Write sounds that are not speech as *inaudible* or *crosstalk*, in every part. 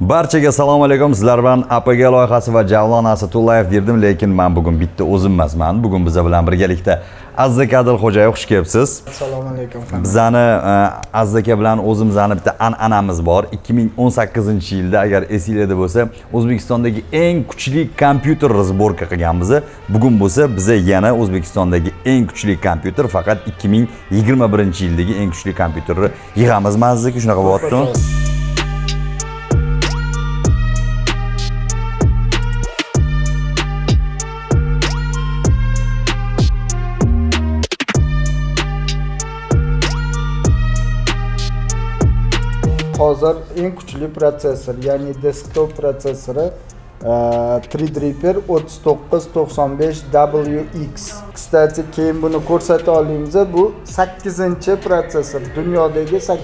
barchaga assalomu alaykum. Sizlar bilan apg loyihasi va javlon asatullayev derdim lekin man bugun bitta o'zim emasman bugun biza bilan birgalikda aziz aka adilxo'jayev xush kelibsiz. Assalomu alaykum bizani e, aziz aka bilan o'zimizni bitta an'anamiz bor. 2018 yilda agar esinglarda bo'lsa o'zbekistondagi eng kuchli kompyuter разборка qilganmiz. Bugun bo'lsa biza yana o'zbekistondagi eng kuchli kompyuter faqat 2021 yildagi eng kuchli kompyuterni yig'amizmi aziz aka shunaqa bo'lyaptimi hozir eng kuchli protsessor ya'ni desktop protsessori e, Threadripper 3995WX Кстати, keyin buni ko'rsata olamiz bu 8 protsessor dunyodagi 8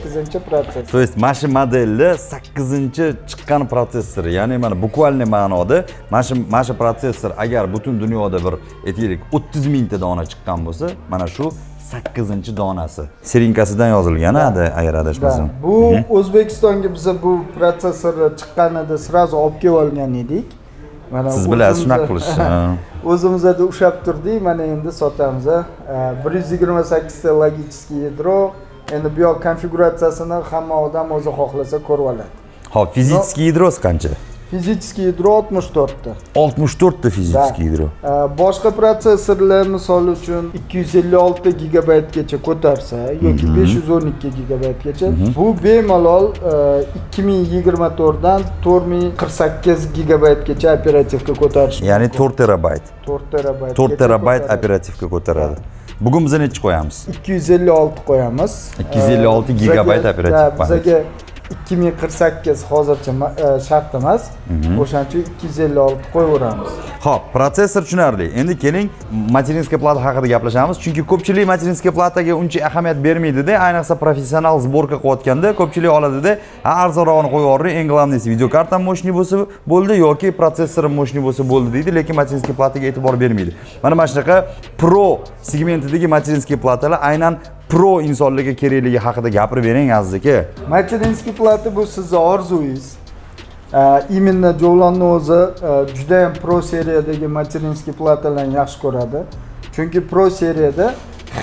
protsessor. То есть mana shu modelni 8 chiqqan protsessor ya'ni mana bukvalniy ma'noda mana shu mana shu protsessor agar butun dunyoda bir aytaylik 30 mingta dona chiqqan bo'lsa mana shu sakkizinchi donasi. Serinkasidan yozilgan agar adashmasam. Bu o'zbekistonga biza bu protsessorlar chiqqanida сразу olib kelib olgan edik. Mana siz bilasiz shunaqa qilishni *laughs* o'zimizda ushlab turdik. Mana endi sotamiz bir yuz yigirma sakkizta logический ядро endi bu yoq konfiguratsiyasini hamma odam o'zi xohlasa ko'rib oladi. Ho'p fizический ядроsi qancha fizический ядро oltmish to'rtta oltmish to'rtta fizический ядро. Boshqa protsessorlar misol uchun ikki yuz ellik olti gigabaytgacha ko'tarsa yoki besh yuz o'n ikki gigabaytgacha bu bemalol ikki ming yigirma to'rtdan to'rt ming qirq sakkiz gigabaytgacha operativka ko'tarish ya'ni to'rt terabayt to'rt terabayt to'rt terabayt operativka ko'taradi bugun biza nechi qo'yamiz ikki yuz ellik olti qo'yamiz ikki yuz ellik olti gigabayt operativ bizaga ikki ming qirq sakkiz hozircha e, shart emas mhm. o'shaning uchun ikki yuz ellik olti qo'yaveramiz. Ho'p protsessor tushunarli. Endi keling materinskiy plata haqida gaplashamiz. Chunki ko'pchilik materinskiy plataga uncha ahamiyat bermaydida. Ayniqsa professional sborka qilayotganda ko'pchilik oladida. Ha arzonrog'ini qo'yib yuboring eng главныйsi videokartam мощный bo'lsa bo'ldi yoki protsessorim мощный bo'lsa bo'ldi deydi lekin materinskiy plataga e'tibor bermaydi. Mana mana shunaqa pro segmentidagi materinskiy platalar aynan pro insonlarga kerakligi haqida gapirib bering aziz aka machirinskiy plata bu sizni orzuingiz именно jovlonni o'zi e, judayam pro seriyadagi machirinskiy platalarni yaxshi ko'radi. Chunki pro seriyada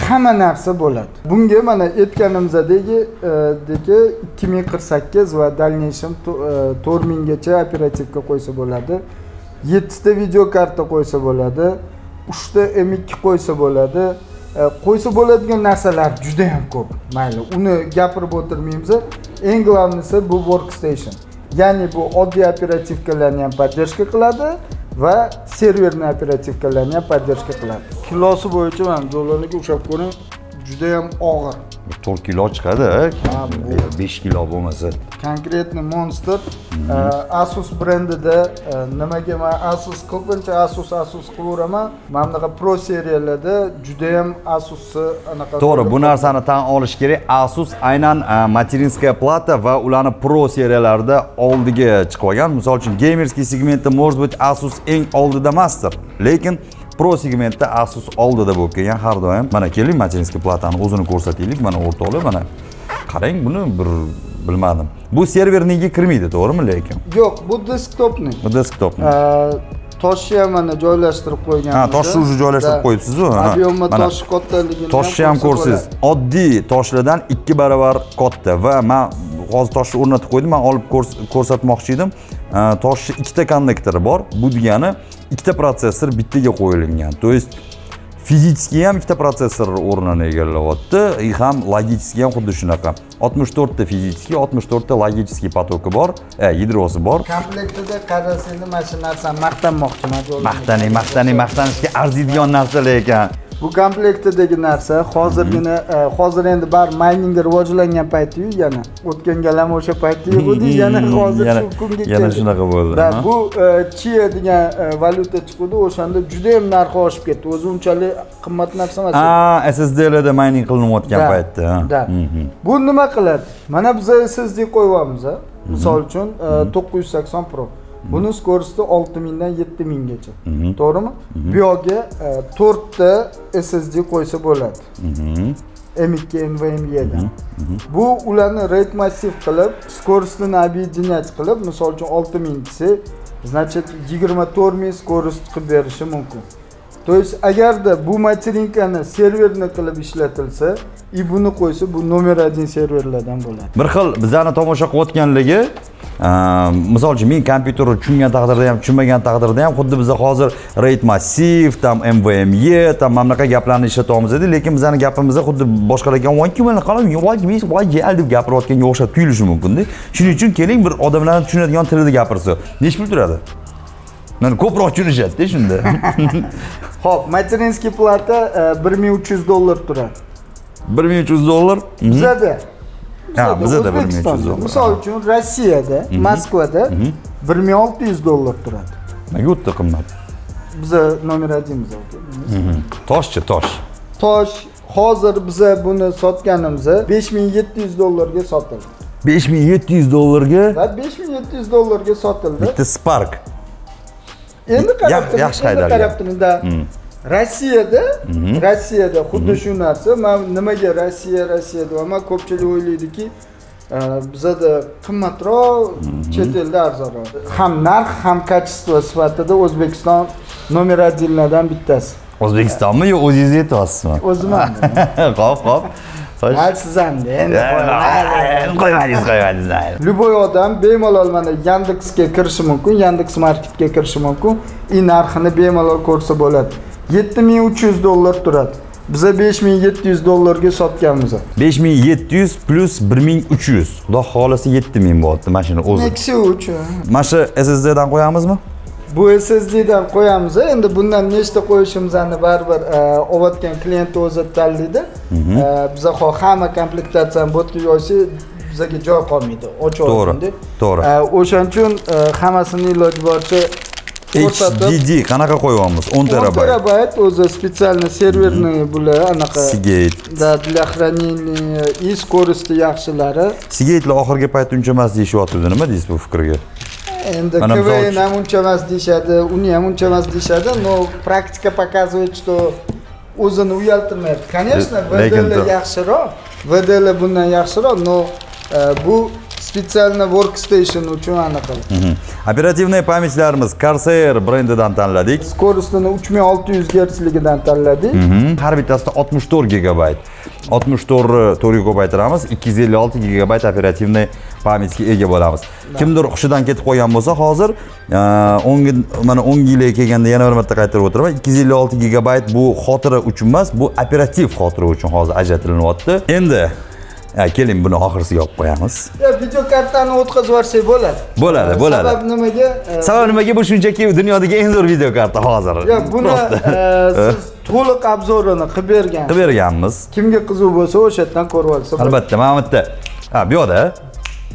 hamma narsa bo'ladi. Bunga mana aytganimizdek e, ikki ming qirq sakkiz va дальнейшем e, to'rt minggacha operativka qo'ysa bo'ladi yettita video karta qo'ysa bo'ladi uchta m ikki qo'ysa bo'ladi E, qo'ysa bo'ladigan narsalar juda yam ko'p. Mayli uni gapirib o'tirmaymiz eng главныйsi bu workstation. Ya'ni bu oddiy operativkalarni ham поддержка qiladi va serverni operativkalarni ham поддержка qiladi. Kilosi bo'yicha mana jo'loniga ushlab ko'ring. Judayam og'ir. To'rt kilo chiqadi besh kilo bo'lmasa. Конкретный monster asus brendida nimaga man asus ko'pincha asus asus qilaveraman mana bunaqa pro seriyalarda judayam asusni anaqa to'g'ri bu narsani tan olish kerak. Asus aynan materinskaya plata va ularni pro seriyalarida oldiga chiqib olgan. Misol uchun gamerskiy segmentda может быть asus eng oldida emasdir lekin pro segmentda asus oldida bo'lib kelgan har doim mana keling materinskiy platani o'zini ko'rsataylik mana o'rtoqlar mana qarang buni bir bilmadim. Bu serverniga kirmaydi to'g'rimi lekin? Yo'q bu desktopni. Bu desktopni. Toshni ham mana joylashtirib qo'yganmiz ha toshni уже joylashtirib qo'yibsizu объемi toshni kattaligini toshni ham ko'rsangiz oddiy toshlardan ikki barobar katta va man hozir toshni o'rnatib qo'ydim man olib ko'rsatmoqchi edim. Toshni ikkita konnektori bor. Bu degani ikkita protsessor bittaga qo'yilgan. То есть fizический ham ikkita protsessor o'rnini egallayapti и ham logический ham xuddi shunaqa. Oltmish to'rtta fizический oltmish to'rtta logический potoki bor. E, yadrosi bor. Komplektida qarasanglar mana shu narsani maqtanmoqchiman maqtaning maqtaning maqtanishga arziydigan narsalar ekan bu komplektidagi narsa hozirgina e, hozir endi bari mayningga rivojlangan paytiyu yana o'tgan gal ham o'sha paytda yo'q edi yana *laughs* hozir shu kunga yana shunaqa bo'ldi. Bu e, chia degan e, valyuta chiquvdi o'shanda judayam narxi oshib ketdi. O'zi unchalik qimmat narsa emas. Ha ssdlarda mayning qilinayotgan paytda да bu nima qiladi? Mana biz ssd qo'yyapmiz misol uchun to'qqiz yuz sakson pro buni skorosti olti mingdan yetti minggacha. To'g'rimi? Bu yoqqa to'rtta ssd qo'ysa bo'ladi. M2 nvmedan bu ularni rate massiv qilib скоростini объединять qilib misol uchun olti mingchisi значит yigirma to'rt ming скорость qilib berishi mumkin. То есть agarda bu materinkani serverni qilib ishlatilsa и buni qo'ysa bu nomer один serverlardan bo'ladi. Bir xil bizani tomosha qilayotganligi e, misol uchun men kompyuterni tushungan taqdirda ham tushunmagan taqdirda ham xuddi biza hozir raid massiv tam mvme tam mana bunaqa gaplarni ishlatyapmiz edi lekin bizani gapimizda xuddi boshqalarga deb gapirayotganga o'xshab tuyulishi mumkinda shuning uchun keling bir odamlarni tushunadigan tilda gapirsa nechi pul turadi mana ko'proq tushunishadida shunda ho'p materinskiy plata bir ming uch yuz dollar turadi bir ming uch yuz dollar bizada Ha, bizada 1300 O'zbekistonda. dollar. misol uchun rossiyada moskvada bir ming olti yuz dollar turadi nega u yerda qimmat biza nomer одинmiz toshchi tosh tosh hozir biza buni sotganimizda besh ming yetti yuz dollarga sotildi. besh ming yetti yuz dollarga? Va besh ming yetti yuz dollarga sotildi. Bitta spark. Endi qarab turing yaxshi haydalgan. Qarab turing da rossiyada rossiyada xuddi shu narsa. Man nimaga rossiya rossiya deyapman ko'pchilik o'ylaydiki e, bizada qimmatroq chet elda arzonroq ham narx ham качество sifatida o'zbekiston nomer одинlardan bittasi. O'zbekistonmi yo o'zingiz aytyapsizmi o'ziman hop *laughs* hop Xo'sh. ha siz hamda endi qo'ymaydi. qo'ymadingiz qo'ymadingiz любой odam bemalol mana yandeksga kirishi mumkin yandeks marketga kirishi mumkin. И narxini bemalol ko'rsa bo'ladi yetti ming uch yuz dollar turadi. Biza yetti yuz dollarga sotganmiz. besh ming yetti yuz plyus bir ming uch yuz. Xudo xohlasa yetti ming bo'lyapti mashina o'zi. Nexi uch mana shu ssddan qo'yamizmi? Bu ssddan qo'yamiz endi bundan nechta qo'yishimizni baribir e, olayotgan klient o'zi tanlaydi E, biza ho- hamma komplektatsiyani botga yoysa bizaga joy qolmaydi. Ochyaptindi to'g'ri. o'shaning uchun e, hammasini iloji boricha hdd qanaqa qo'yyapmiz o'n 10 terabayt terabayt o'zi специальный serverni bular anaqa sigate да, для хранения и скорости yaxshilari sigatelar oxirgi paytda uncha emas deyishyapti nima deysiz bu fikrga endi Mana misol kvn uchun- ham uncha emas deyishadi uni ham uncha emas deyishadi но практика показывает что o'zini uyaltirmayapti конечно vdl to- yaxshiroq vdl bundan yaxshiroq но e, bu специально workstation uchun anaqa operativniy pamitlarimiz corsair brendidan tanladik скоростini uch ming olti yuz gertsligidan tanladik har bittasida 64 gigabayt 64 to'rtga ko'paytiramiz 256 gigabayt operativniy pametga ega bo'lamiz kimdir hushidan ketib qolgan bo'lsa hozir 10 yil- mana 10 yilga kelganda yana bir marta qaytarib o'tiraman 256 gigabayt bu xotira uchun emas bu operativ xotira uchun hozir ajratilinyapti endi keling buni oxirisiga olib qo'yamiz. Ya, videokartani o'tkazib yuborsak bo'ladi. Bo'ladi, bo'ladi. sabab nimaga? Sabab nimaga? Bu shunchaki dunyodagi eng zo'r videokarta hozir. Yo buni e, siz to'liq obzorini qilib bergan. Qilib berganmiz. Kimga qiziq bo'lsa o'sha yerdan ko'rib olsa albatta mana bu yerda ha bu yoqda.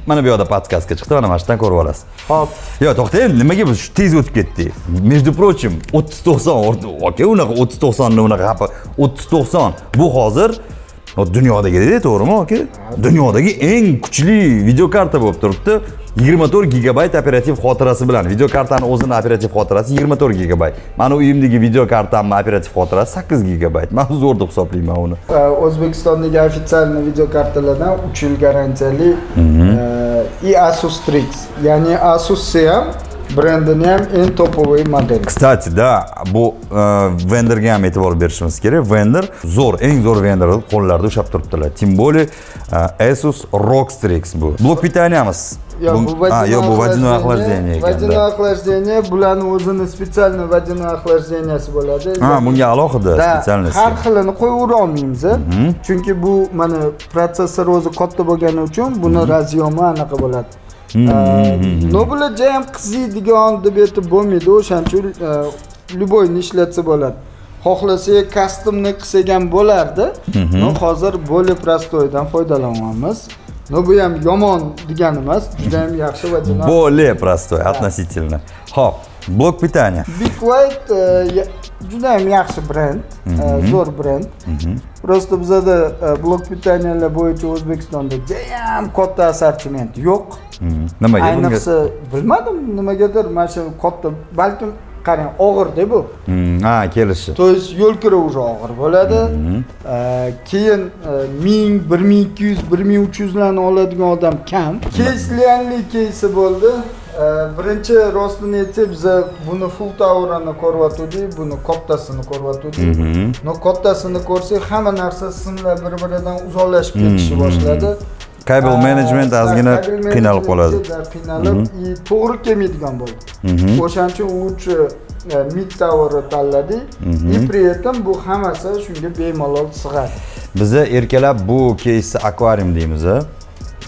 Mana bu yoqda podkastga chiqdi mana mana shu yerdan ko'rib olasiz. Hop. Yo to'xta endi nimaga biz shu tez o'tib ketdik между прочим o'ttiz to'qson aka unaqa o'ttiz to'qsonni unaqa hapa o'ttiz to'qson. Bu hozir o, dunyodagi dedi to'g'rimi? Aka dunyodagi eng kuchli videokarta bo'lib turibdi. Yigirma to'rt gigabayt operativ xotirasi bilan. Videokartani o'zini operativ xotirasi yigirma to'rt gigabayt mani uyimdagi videokartamni operativ xotirasi sakkiz gigabayt. Man *laughs* zo'r deb hisoblayman uni. O'zbekistondagi официальный videokartalardan uch yil garantiyali e, и asus strix. Ya'ni asusni ham brendini ham eng toповый model Kstati, да, bu e, vendorga ham e'tibor berishimiz kerak. Vendor zo'r, eng zo'r vendor qo'llarida ushlab turibdilar. Тем более e, Asus ROG Strix bu. Blok pitaniyamiz. Yo, bu Ha, yo, bu водяное охлаждение ekan. Водяное да. охлаждение bularni o'zini специальный водяное охлажденияsi bo'ladi Ha, bunga alohida Da, spesialniy. har xilini qo'yavera olmaymiz chunki bu mana protsessor o'zi katta bo'lgani uchun buni разъемi anaqa bo'ladi no bular jayam qiziydigan deb aytib bo'lmaydi o'shaning uchun любойni ishlatsa bo'ladi xohlasak customni qilsak ham bo'lardi но hozir более prostoydan foydalanyapmiz no bu ham yomon degani emas juda ham yaxshi водяной Более простой относительно. Hop, blok pitaniya. Big White juda ham yaxshi brend, zo'r brend. Просто bizada blok pitaniyalar bo'yicha O'zbekistonda judayam katta assortiment yo'q. Nimaga bunga? Ayniqsa bilmadim nimagadir mana shu katta balkim qarang og'irda bu. Hmm, ha kelishi. То есть yo'l kira уже og'ir bo'ladi. Э, keyin e, ming bir ming ikki yuz bir ming uch yuzlarni oladigan odam kam. Keyslianli keysi bo'ldi. Birinchi rostini aytsak biza buni full towerini ko'ryotgandik buni kattasini ko'ryotgandik Mhm. no kattasini ko'rsak hamma narsa simlar bir biridan uzoqlashib ketishni Mhm. boshladi Cable management Э, ozgina qiynalib qoladi qiynalib to'g'ri kelmaydigan bo'ldi o'shaning uchun лучше mid towerni tanladik и при этом bu hammasi shunga bemalol sig'adi. Biza erkalab bu keysni akvarium deymiz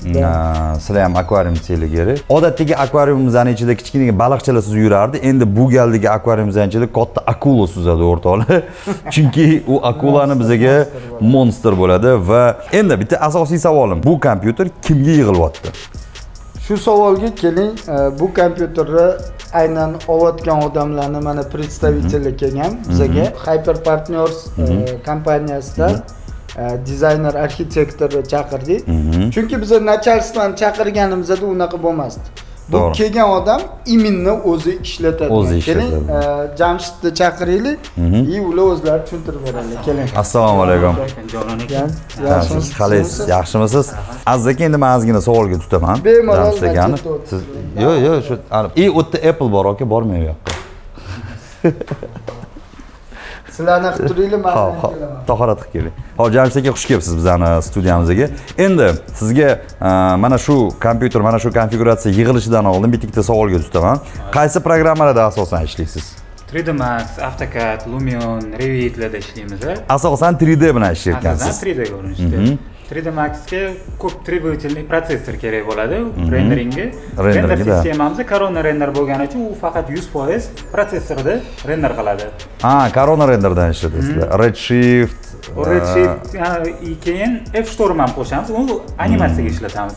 sizlar ham akvarium kerak odatdagi akvariumimizni ichida kichkina baliqchalar suzib yurardi. Endi bu galdagi akvariumimizni ichida katta akula suzadi o'rtoqlar. *laughs* Chunki u akulani bizaga monster bo'ladi. va endi bitta asosiy savolim. Bu kompyuter kimga yig'ilyapti? Shu savolga keling. Bu kompyuterni aynan olayotgan odamlarni mana представители kelgan. Bizaga hyper partners e, kompaniyasidan dizayner arxitektorni chaqirdik. Mhm. chunki biza начальствоni chaqirganimizda unaqa bo'lmasdi. Bu kelgan odam именно o'zi ishlatadi. O'zi keling ishlatadi. e, jamshidni chaqiraylik Mhm. и ular o'zlari tushuntirib beradilar keling. Assalomu alaykum. Jalol aka. Qalaysiz yaxshimisiz? Aziz aka endi man ozgina savolga tutaman. Bemalol Siz- yo'q yo'q shu и u yerda apple bor aka bormang *laughs* u yoqqa sizlarni qilib turinglar man Hop, hop, kelaman tahorat qilib keling. Hop, Jamshid aka xush kelibsiz bizani studiyamizga. Endi sizga e, mana shu kompyuter, mana shu konfiguratsiya yig'ilishidan oldin bitta ikkita savolga tutaman. Qaysi programmalarda asosan ishlaysiz? 3D Max, AutoCAD, Lumion, Revit'larda ishlaymiz. Asosan 3D bilan Asosan ishlayotgansiz. 3D ko'rinishda. 3D Maxga ko'p требовательный protsessor kerak bo'ladi renderingga. Renderingga, Render да. sistemamiz Corona render bo'lgani uchun u faqat 100% protsessorda render qiladi. Ha, Corona renderdan ishlatasizlar. Redshift. U Redshift ha, i- keyin F-Storm ham qo'shamiz. U animatsiyaga ishlatamiz.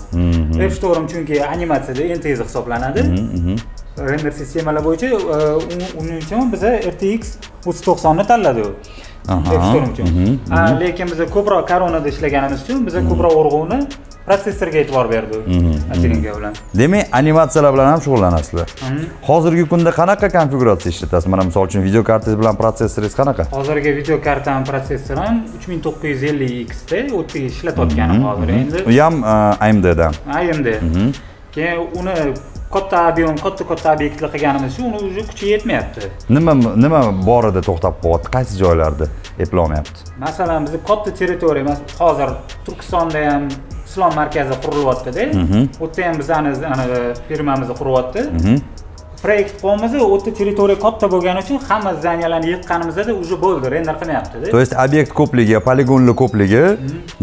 F-Storm chunki animatsiyada eng tezi hisoblanadi. render sistemalar bo'yicha e, uning uchun biza RTX 3090 ni tanladik. F-Storm uchun. mhm, Ha, lekin biza ko'proq Coronada ishlaganimiz uchun biza ko'proq urg'uni protsessorga e'tibor berdik. Ateringa bilan. Demak, animatsiyalar bilan ham shug'ullanasizlar. Hozirgi kunda qanaqa konfiguratsiya ishlatasiz? Mana misol uchun video kartangiz bilan prosessoringiz qanaqa? Hozirgi video kartam protsessorim 3950X da o'tda ishlatayotganim hozir endi. U ham AMDdan. AMD. Keyin uni katta ob'em, katta katta obyektlar qilganimiz uchun uni уже kuchi yetmayapti. Nima nima borida to'xtab qolyapti? Qaysi joylarda eplolmayapti? masalan bizni katta territoriya hozir turkistonda ham islom markazi qurilyaptida u yerda ham bizani firmamizni quryapti proyekt qilyapmiz u yerda territoriya katta bo'lgani uchun hamma zdaniylarni yiqqanimizda уже bo'ldi render qilmayaptida То есть obyekt ko'pligi, poligonlar ko'pligi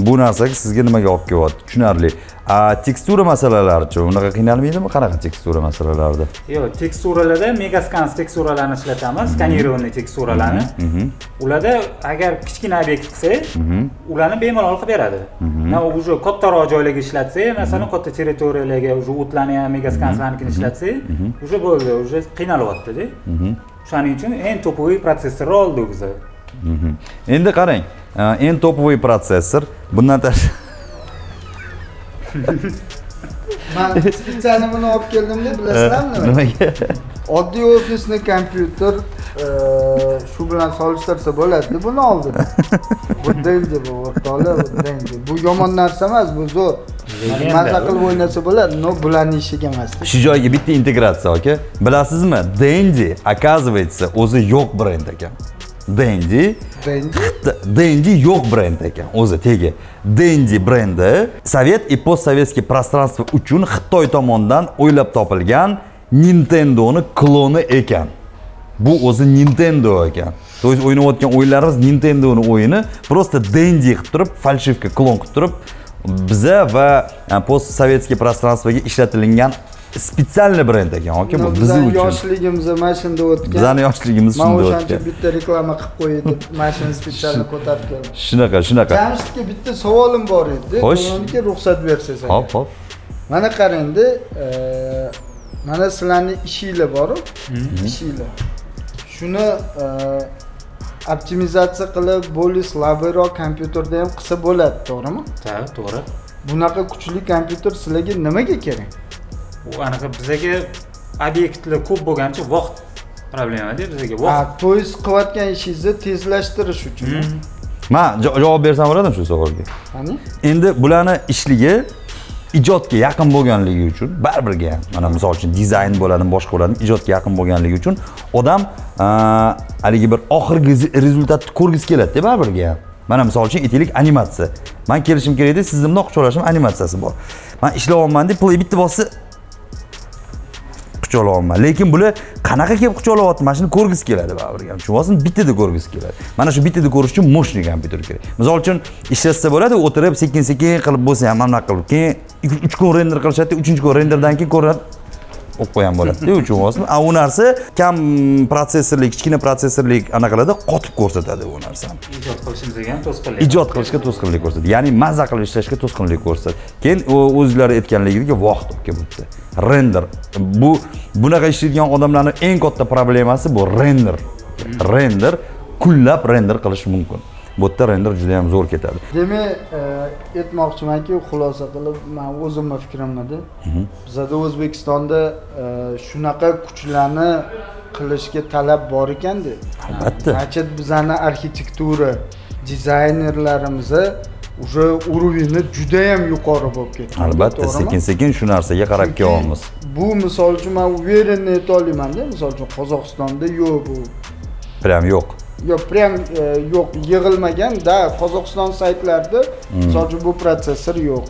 bu narsaga sizga nimaga olib kelyapti? Tushunarli. A tekstura masalalarichi unaqa qiynalmaydimi? Qanaqa tekstura masalalarida? yo'q teksturalarda megaskans teksturalarni ishlatamiz skanirованный teksturalarni ularda agar kichkina obyekt qilsak ularni bemalol qilib beradi. Уже kattaroq joylarga ishlatsak masalan katta territoriyalarga уже o'tlarni ham megaskanslarnikini ishlatsak уже bo'ldi уже qiynalyaptida. Shuning uchun eng toповый protsessorni oldik biza. Mhm. Endi qarang, e, eng topovoy protsessor bundan tashqari *laughs* man spециально buni olib keldimda bilasizlarmi nima nimaga? oddiy ofisni kompyuter e, shu bilan solishtirsa bo'ladi buni oldida *laughs* bu dengi bu o'rtoqlar yomon narsa emas bu zo'r maza qilib o'ynasa bo'ladi но bularni ishiga emasda Shu joyga bitta integratsiya, aka. Bilasizmi? Dendi, оказывается, o'zi yo'q brend ekan. Dendi Dendi yo'q brend ekan o'zi tegi. Dendi brendi sovet и постsovetskiy пространство uchun Xitoy tomonidan o'ylab topilgan Nintendoni kloni ekan. Bu o'zi Nintendo ekan. То есть o'ynayotgan o'yinlarimiz Nintendoni o'yini просто Dendi qilib turib, falshivka klon qilib turib biza va e, postsovetskiy пространствоga ishlatilgan spetsialniy brend ekan, aka bu bizani uchun. yoshligimiz mana shunda o'tgan Bizani yoshligimiz man shunda o'tgan. bitta reklama qilib qo'y deb *laughs* mashina spециально ko'tarib keldim Shunaqa, shunaqa. jamshidga bitta savolim bor edi Xo'sh. ruxsat bersangiz. Hop, hop. mana qarangda e, mana sizlarni ishinglar boru ishinglar shuni e, optimizatsiya qilib bo'lib slabiyroq kompyuterda ham qilsa bo'ladi to'g'rimi? Ha to'g'ri. Bunaqa kuchli kompyuter sizlarga nimaga kerak? U anaqa bizaga obyektlar ko'p bo'lganicha vaqt problemada bizga ha vaqt. To'yis qilayotgan ishingizni tezlashtirish uchun. Man ja- javob bersam bo'ladimi shu savolga? Qani? Endi bularni ishligi ijodga yaqin bo'lganligi uchun baribirga ham mana misol uchun dizayn bo'ladimi boshqa bo'ladimi ijodga yaqin bo'lganligi uchun odam haligi bir oxirgi rezultatni ko'rgisi keladida baribirga ham. Mana misol uchun aytaylik animatsiya. Man kelishim kerak edi sizni bundoq quchoqlashim animatsiyasi bor. Man ishlayapman deb play bitta bossa quchoqlayapman. Lekin bular qanaqa kelib quchoqlayapti? Mana shuni ko'rgisi keladi baribir ham tushunyapsizmi bittada ko'rgisi keladi. Mana shu bittada ko'rish uchun мощный kompyuter kerak. Misol uchun ishlatsa bo'ladi o'tirib sekin sekin qilib bo'lsa ham mana bunaqa qilib keyin uch kun render qilishadida uchinchi kun renderdan keyin ko'rinadi. O'qib qo'ygan bo'ladida tushunyapsizmi a u narsa kam protsessorli kichkina protsessorli anaqalarda qotib ko'rsatadi u narsani. Ijod qilishimizga ham to'sqinlik. Ijod qilishga to'sqinlik ko'rsatadi. Ya'ni mazza qilib ishlashga to'sqinlik ko'rsatadi. Keyin o'zlari aytganligidek vaqt olib kelibdi render. Bu bunaqa ishlaydigan odamlarni eng katta problemasi bu render. Render kunlab render qilish mumkin bu yerda render juda yam zo'r ketadi. Demak e, aytmoqchimanki xulosa qilib man o'zimni fikrimda bizada o'zbekistonda e, shunaqa kuchlarni qilishga talab bor ekanda albatta. Значит bizani arxitektura dizaynerlarimizni уже уровени judayam yuqori bo'lib ketgan albatta sekin sekin shu narsaga qarab kelyapmiz. bu misol uchun man уверенно ayta olaymanda misol uchun qozog'istonda yo'q bu. Prям yo'q yo прям e, yo'q yig'ilmagan da qozog'iston saytlarida Hmm. misol uchun bu protsessor yo'q.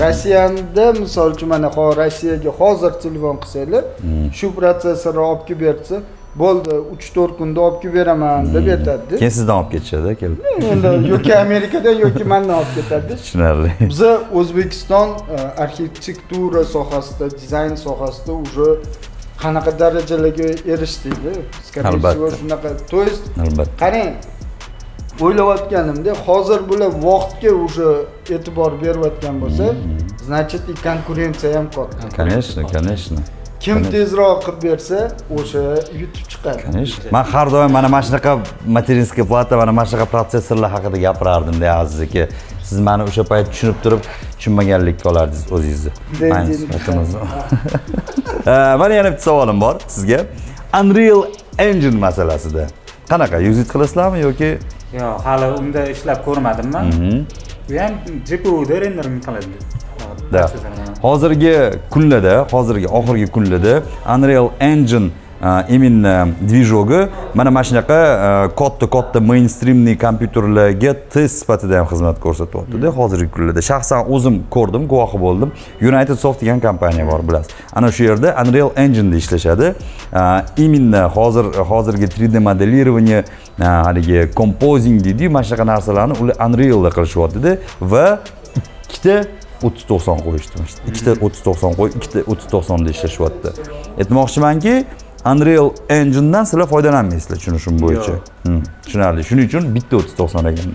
Rossiyada misol uchun mana rossiyaga hozir telefon qilsanglar Hmm. shu protsessorni olib kelib bersa bo'ldi uch to'rt kunda olib kelib beraman deb aytadida keyin sizdan olib ketishadi kelib. Endi yoki amerikadan yoki mandan olib ketadida tushunarli. Biza o'zbekiston e, arxitektura sohasida dizayn sohasida уже qanaqa darajalarga erishdikda скорее Albatta. shunaqa. То есть albatta. qarang o'ylayotganimda hozir bular vaqtga уже e'tibor berayotgan bo'lsa значит и konkurensiya ham katta конечно конечно. Kim tezroq qilib bersa o'sha yutib chiqadi. Конечно. Man har doim mana mana shunaqa materinskiy plata mana mana shunaqa protsessorlar haqida gapirardimda aziz aka siz mani o'sha payt tushunib turib tushunmaganlikka olardingiz o'zingizni. *laughs* Mani yana bitta savolim bor sizga. Unreal engine masalasida. Qanaqa yuzit qilasizlarmi yoki? Yo'q hali unda ishlab ko'rmadim man bu ham gpuda rendering qiladi hozirgi kunlarda hozirgi oxirgi kunlarda unreal engine именно движоgi mana mana shunaqa katta katta mainstreamniy kompyuterlarga test sifatida ham xizmat ko'rsatyaptida hozirgi kunlarda. Shaxsan o'zim ko'rdim guvohi bo'ldim. United soft degan kompaniya bor bilasiz. Ana shu yerda unreal engineda ishlashadi. Именно hozir hozirgi 3d modelирование haligi composing deydiyu mana shunaqa narsalarni ular unrealda qilishyaptida va ikkita o'ttiz to'qson qo'yishdi ikkita o'ttiz to'qson qo'yib ikkita o'ttiz to'qsonda ishlashyapti aytmoqchimanki unreal enginedan sizlar foydalanmaysizlar tushunishim bo'yicha. Hmm, tushunarli. Shuning uchun bitta o'ttiz to'qson ekan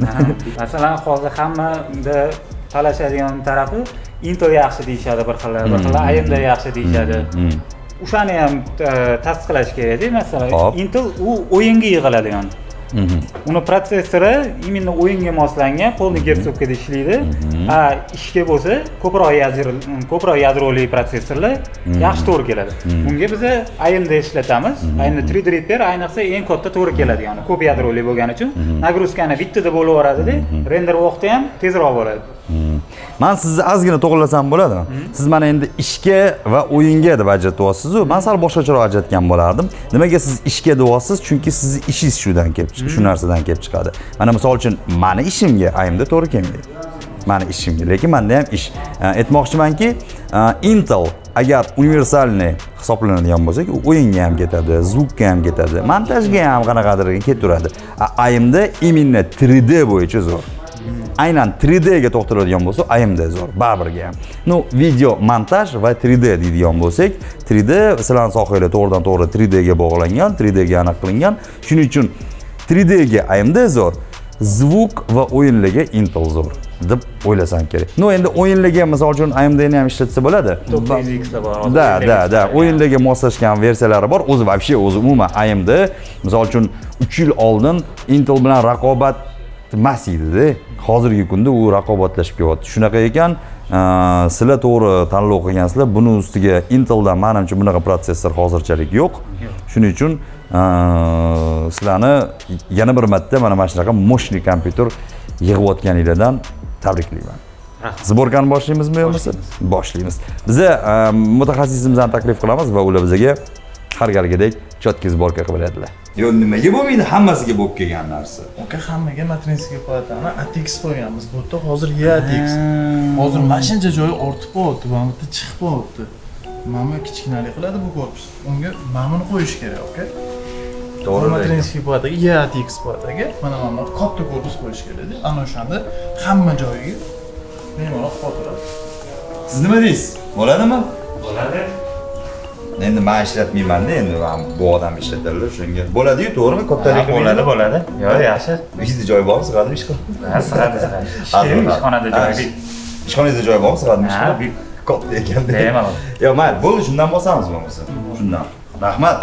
masalan hozir hammada talashadigan tarafi intel yaxshi deyishadi bir xil bir xil amd yaxshi deyishadi. o'shani ham e, tasdiqlash kerakda masalan intel u o'yinga yig'iladigan uni protsessori именно o'yinga moslangan полный герцовкада ishlaydi a ishga bo'lsa ko'proq yadro ko'proq yadroli protsessorlar yaxshi to'g'ri keladi bunga biza amd ishlatamiz ayni 3d repair ayniqsa eng katta to'g'ri keladi ya'ni ko'p yadroli bo'lgani uchun nagruzkani bittada bo'laveradida render vaqti ham tezroq bo'ladi man sizni ozgina to'g'irlasam bo'ladimi? Siz mana endi ishga va o'yinga deb ajratyapsizu man sal boshqacharoq ajratgan bo'lardim. Nimaga siz ishga deyapsiz chunki sizni ishingiz shudan kelib chiqadi shu narsadan kelib chiqadi. Mana misol uchun mani ishimga ayimda to'g'ri kelmaydi. Mani ishimga lekin manda ham ish. Uh, aytmoqchimanki uh, intel agar universalniy hisoblanadigan bo'lsak u o'yinga ham ketadi звукка ham ketadi montajga ham qanaqadir ketaveradi A- AMD именно 3D bo'yicha zo'r aynan 3D ga to'xtaladigan bo'lsa AMD zo'r baribirga ham. Ну video montaj va 3D deydigan bo'lsak 3D sizlarni sohanglar to'g'ridan to'g'ri 3D ga bog'langan 3D ga aniq qilingan. Shuning uchun 3D ga AMD zo'r zvuk va o'yinlarga Intel zo'r deb o'ylasam kerak. Ну endi o'yinlarga misol uchun AMD ni ham ishlatsa bo'ladi. Да да да o'yinlarga moslashgan versiyalari bor. O'zi вообще o'zi umuman AMD misol uchun 3 yil oldin Intel bilan raqobat emas edida. Hozirgi kunda u raqobatlashib kelyapti shunaqa ekan uh, sizlar to'g'ri tanlov qilgansizlar buni ustiga Inteldan manimcha bunaqa protsessor hozirchalik yo'q. Shuning uchun sizlarni yana bir marta mana mana shunaqa мощный kompyuter yig'ayotganinglardan tabriklayman. Sborkani boshlaymizmi bo'lmasa boshlaymiz biza e, mutaxassisimizni taklif qilamiz va ular bizaga har galgidek четкий sborka qilib beradilar yo nimaga bo'lmaydi hammasiga bo'lib kelgan narsa. Aka hammaga matrinskiy platani atx qo'yganmiz bu yerda hozir yatx hozir mana shuncha joyi ortib qolyapti mana bu yerda chiqib qolyapti mana bu kichkinalik qiladi bu korpus. Unga mana buni qo'yish kerak aka to'g'ri matrinskiy plataga yatx plataga mana mana bu katta korpus qo'yish kerakda ana o'shanda hamma joyiga bemalol qotiradi siz nima deysiz? Bo'ladimi? Bo'ladi endi man ishlatmaymanda endi bu odam ishlatadilar shunga. Bo'ladiyu to'g'rimi? Kattalik bo'ladi bo'ladi. Yo yaxshi. Ishni joyi *laughs* bormi? Sig'adimi Ha, sig'adi sig'adi. Ishxonada joy bek ishxonangizda joyi bormi? Sig'adimi ishga bek katta ekanda. Bemalol yo mayli bo'ldi shundan bosamiz bo'lmasa. Shundan. Rahmat